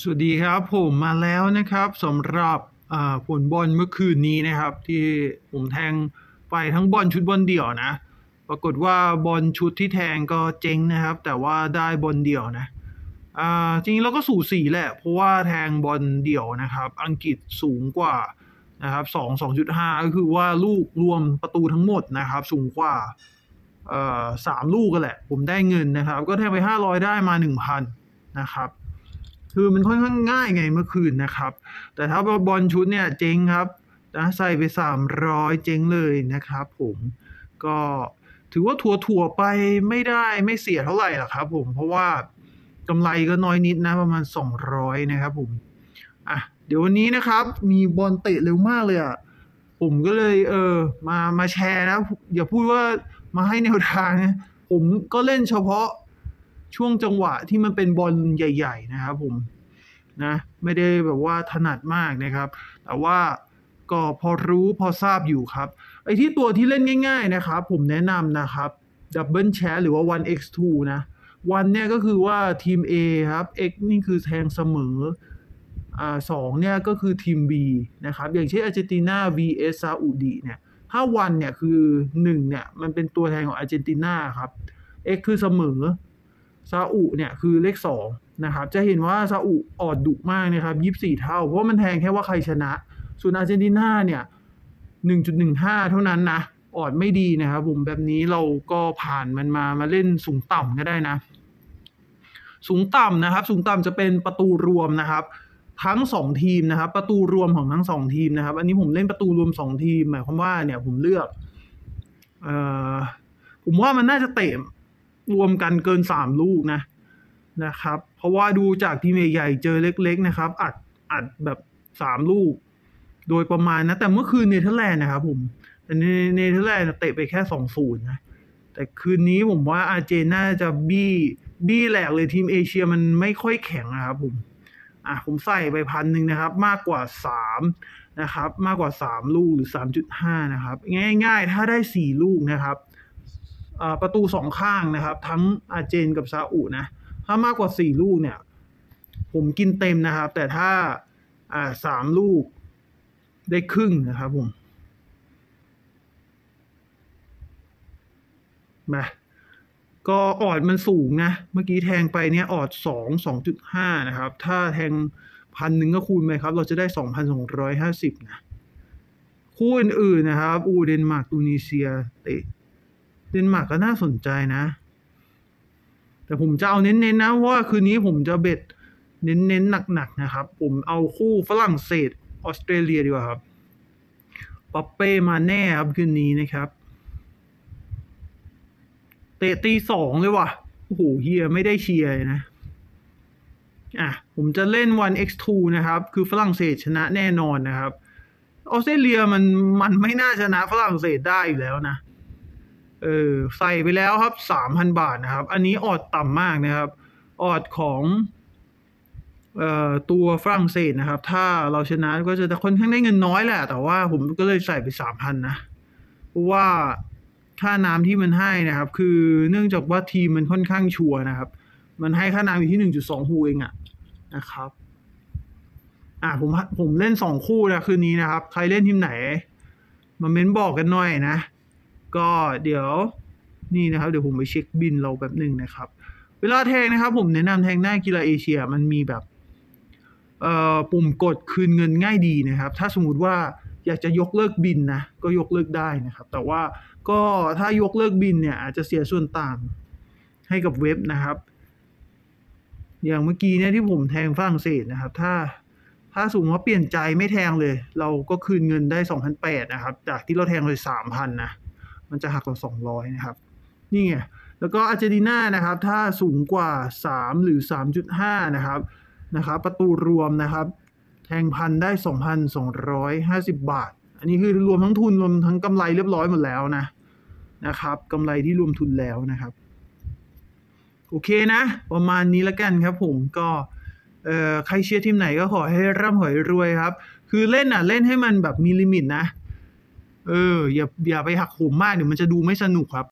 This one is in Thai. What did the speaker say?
สวัสดีครับผมมาแล้วนะครับสำหรับผลบอลเมื่อคืนนี้นะครับ ที่ผมแทงไปทั้งบอลชุดบอลเดี่ยวนะ ปรากฏว่าบอลชุดที่แทงก็เจ๊งนะครับ แต่ว่าได้บอลเดี่ยวนะจริงๆเราก็สูสีแหละ เพราะว่าแทงบอลเดี่ยวนะครับ อังกฤษสูงกว่านะครับสองสองจุดห้าก็คือว่าลูกรวมประตูทั้งหมดนะครับ สูงกว่าสามลูกกันแหละ ผมได้เงินนะครับ ก็แทงไปห้าร้อยได้มาหนึ่งพันนะครับ คือมันค่อนข้างง่ายไงเมื่อคืนนะครับ แต่ถ้าบอลชุดเนี่ยเจ๊งครับนะใส่ไป 300 เจ๊งเลยนะครับผมก็ถือว่าถัวถัวไปไม่ได้ไม่เสียเท่าไหร่หรอกครับผมเพราะว่ากำไรก็น้อยนิดนะประมาณ 200 นะครับผมอะเดี๋ยววันนี้นะครับมีบอลเตะเร็วมากเลยอะผมก็เลยเออมามาแชร์นะอย่าพูดว่ามาให้แนวทางนะผมก็เล่นเฉพาะ ช่วงจังหวะที่มันเป็นบอลใหญ่ ๆ นะครับผมนะไม่ได้แบบว่าถนัดมากนะครับ แต่ว่าก็พอรู้พอทราบอยู่ครับ ไอ้ที่ตัวที่เล่นง่าย ๆ นะครับ ผมแนะนำนะครับดับเบิลแชร์หรือว่า 1x2 นะ 1 เนี่ยก็คือว่าทีม A ครับ x นี่คือแทงเสมออ่าสองเนี่ยก็คือทีม B นะครับ อย่างเช่นอาร์เจนตินา vs ซาอุดีเนี่ยถ้า 1 เนี่ยคือ 1 เนี่ย มันเป็นตัวแทนของอาร์เจนตินาครับ x คือเสมอ ซาอุเนี่ยคือเลขสองนะครับจะเห็นว่าซาอุออดดุมากนะครับยี่สี่เท่า เพราะมันแทงแค่ว่าใครชนะ ส่วนอาร์เจนตินาเนี่ยหนึ่งจุดหนึ่งห้าเท่านั้นนะออดไม่ดีนะครับผมแบบนี้เราก็ผ่านมันมามาเล่นสูงต่ำก็ได้นะ สูงต่ำนะครับ สูงต่ำจะเป็นประตูรวมนะครับทั้งสองทีมนะครับ ประตูรวมของทั้งสองทีมนะครับ อันนี้ผมเล่นประตูรวมสองทีม หมายความว่าเนี่ยผมเลือกเอ่อผมว่ามันน่าจะเตะ รวมกันเกินสามลูกนะนะครับ เพราะว่าดูจากทีมใหญ่ๆเจอเล็ก ๆ นะครับ อัดอัดแบบสามลูก โดยประมาณนะ แต่เมื่อคืนเนเธอร์แลนด์นะครับผมแต่เนเนเธอร์แลนด์เตะไปแค่สองศูนย์นะแต่คืนนี้ผมว่าอาร์เจนน่าจะบี้บี้แหลกเลยทีมเอเชียมันไม่ค่อยแข็งนะครับผมอะผมใส่ไปพันหนึ่งนะครับ มากกว่าสามนะครับ มากกว่าสามลูกหรือสามจุดห้านะครับ ง่าย ๆ ถ้าได้สี่ลูกนะครับ ประตูสองข้างนะครับ ทั้งอาเจนกับซาอุนะ ถ้ามากกว่าสี่ลูกเนี่ย ผมกินเต็มนะครับ แต่ถ้าอ่าสามลูกได้ครึ่งนะครับผมมาก็ออดมันสูงนะ เมื่อกี้แทงไปเนี่ยออดสองสองจุดห้านะครับ ถ้าแทงพันหนึ่งก็คูณไปครับ เราจะได้สองพันสองร้อยห้าสิบนะ คู่อื่นๆนะครับ คู่เดนมาร์กตูนิเซียเตะ เดนมาร์กก็น่าสนใจนะ แต่ผมจะเอาเน้นๆนะเพราะว่าคืนนี้ผมจะเบ็ดเน้นๆหนักๆนะครับ ผมเอาคู่ฝรั่งเศสออสเตรเลียดีกว่าครับเอ็มบัปเป้มาแน่ครับคืนนี้นะครับ เตะตีสองเลยว่ะโอ้โหเฮียไม่ได้เชียร์นะอะผมจะเล่น 1x2 นะครับ คือฝรั่งเศสชนะแน่นอนนะครับ ออสเตรเลียมันมันไม่น่าชนะฝรั่งเศสได้อยู่แล้วนะ เออใส่ไปแล้วครับสามพันบาทนะครับ อันนี้ออดต่ำมากนะครับ ออดของเอ่อตัวฝรั่งเศสนะครับ ถ้าเราชนะก็จะค่อนข้างได้เงินน้อยแหละ แต่ว่าผมก็เลยใส่ไปสามพันนะเพราะว่าค่าน้ำที่มันให้นะครับ คือเนื่องจากว่าทีมมันค่อนข้างชัวนะครับ มันให้ค่าน้ำอยู่ที่หนึ่งจุดสองฮูเองอะนะครับอะผมผมเล่นสองคู่นะคืนนี้นะครับ ใครเล่นทีมไหน มาเม้นบอกกันหน่อยนะ ก็เดี๋ยวนี่นะครับเดี๋ยวผมไปเช็คบินเราแบบหนึ่งนะครับ เวลาแทงนะครับ ผมแนะนำแทงหน้ากีฬาเอเชียมันมีแบบเอ่อปุ่มกดคืนเงินง่ายดีนะครับ ถ้าสมมติว่าอยากจะยกเลิกบินนะก็ยกเลิกได้นะครับ แต่ว่าก็ถ้ายกเลิกบินเนี่ยอาจจะเสียส่วนต่างให้กับเว็บนะครับ อย่างเมื่อกี้เนี่ยที่ผมแทงฝรั่งเศสนะครับ ถ้าถ้าสมมติว่าเปลี่ยนใจไม่แทงเลย เราก็คืนเงินได้สองพันแปดนะครับ จากที่เราแทงไปสามพันนะ มันจะหักเราสองร้อยนะครับ นี่ไง แล้วก็อาร์เจนตินานะครับ ถ้าสูงกว่าสามหรือสามจุดห้านะครับนะครับ ประตูรวมนะครับแทงพันได้สองพันสองร้อยห้าสิบบาท อันนี้คือรวมทั้งทุนรวมทั้งกำไรเรียบร้อยหมดแล้วนะนะครับกำไรที่รวมทุนแล้วนะครับ โอเคนะ ประมาณนี้แล้วกันครับผมก็ใครเชียร์ทีมไหนก็ขอให้ร่ำขอให้รวยครับ คือเล่นอะ เล่นให้มันแบบมี limit นะ เอออย่าอย่าไปหักโหมมากเดี๋ยวมันจะดูไม่สนุกครับ